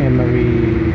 Anne Marie